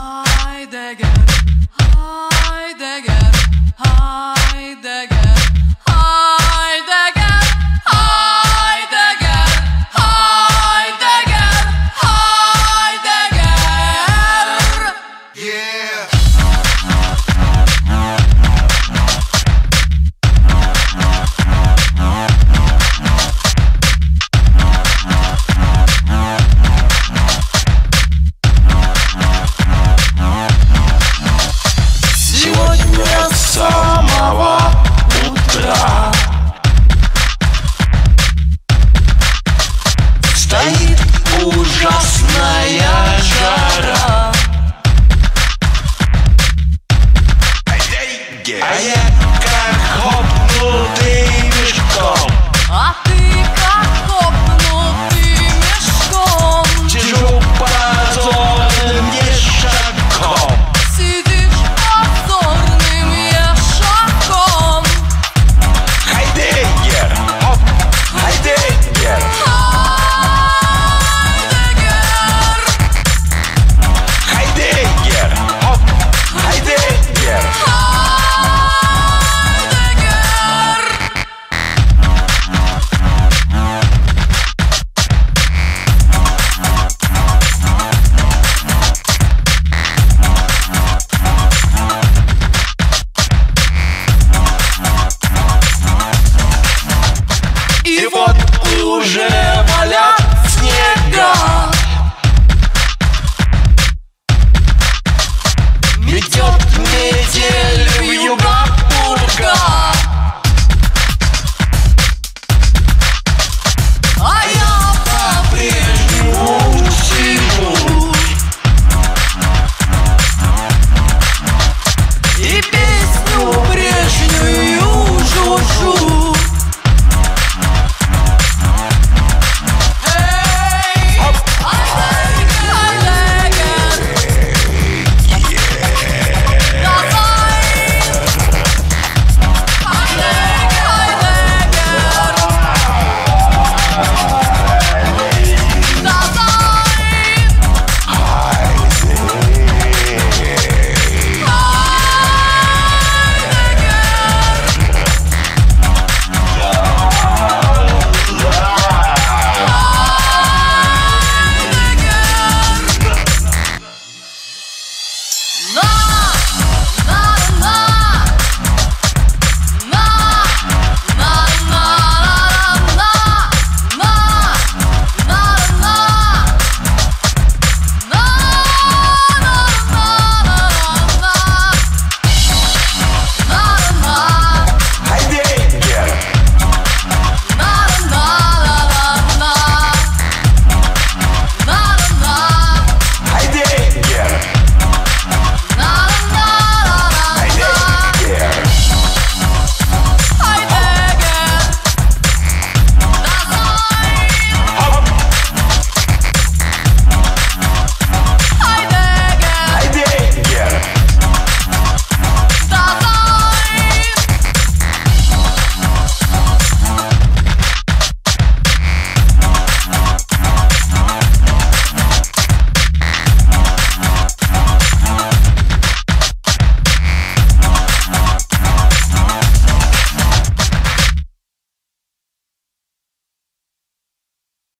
Heidegger, Heidegger, Heidegger.